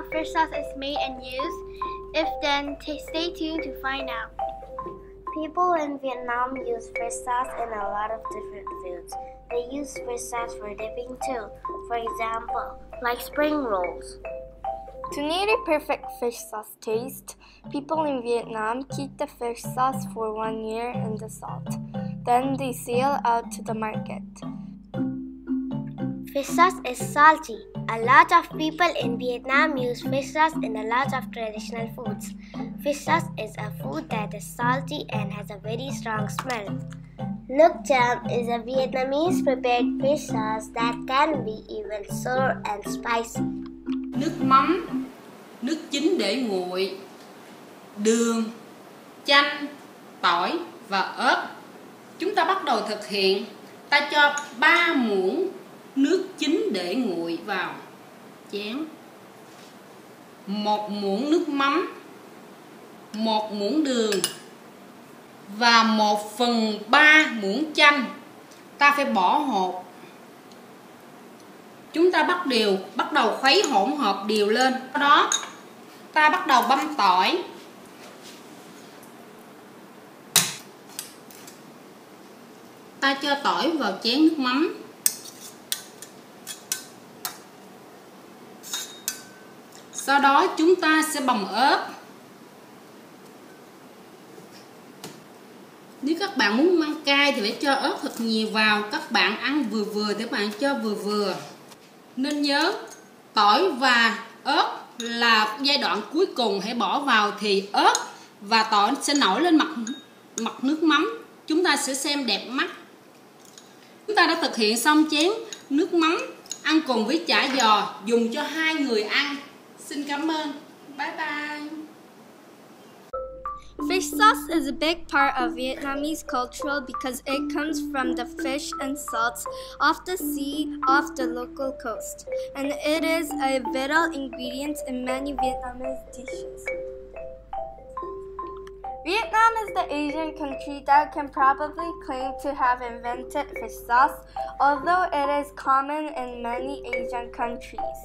how fish sauce is made and used? If then, stay tuned to find out. People in Vietnam use fish sauce in a lot of different foods. They use fish sauce for dipping too. For example, like spring rolls. To need a perfect fish sauce taste, people in Vietnam keep the fish sauce for one year in the salt. Then they sail out to the market. Fish sauce is salty. A lot of people in Vietnam use fish sauce in a lot of traditional foods. Fish sauce is a food that is salty and has a very strong smell. Nuoc cham is a Vietnamese prepared fish sauce that can be even sour and spicy. Nước mắm, nước chín để nguội, đường, chanh, tỏi và ớt. Chúng ta bắt đầu thực hiện. Ta cho 3 muỗng nước chín để nguội vào. Chén. Một muỗng nước mắm. Một muỗng đường. Và một phần ba muỗng chanh. Ta phải bỏ hột. Chúng ta bắt đều, bắt đầu khuấy hỗn hợp đều lên. Sau đó, ta bắt đầu băm tỏi. Ta cho tỏi vào chén nước mắm. Sau đó chúng ta sẽ bầm ớt. Nếu các bạn muốn ăn cay thì phải cho ớt thật nhiều vào. Các bạn ăn vừa vừa để bạn cho vừa vừa. Nên nhớ, tỏi và ớt là giai đoạn cuối cùng. Hãy bỏ vào thì ớt và tỏi sẽ nổi lên mặt mặt nước mắm. Chúng ta sẽ xem đẹp mắt. Chúng ta đã thực hiện xong chén nước mắm ăn cùng với chả giò dùng cho hai người ăn. Xin cảm ơn. Bye bye. Fish sauce is a big part of Vietnamese culture because it comes from the fish and salts off the sea off the local coast, and it is a vital ingredient in many Vietnamese dishes. Vietnam is the Asian country that can probably claim to have invented fish sauce, although it is common in many Asian countries.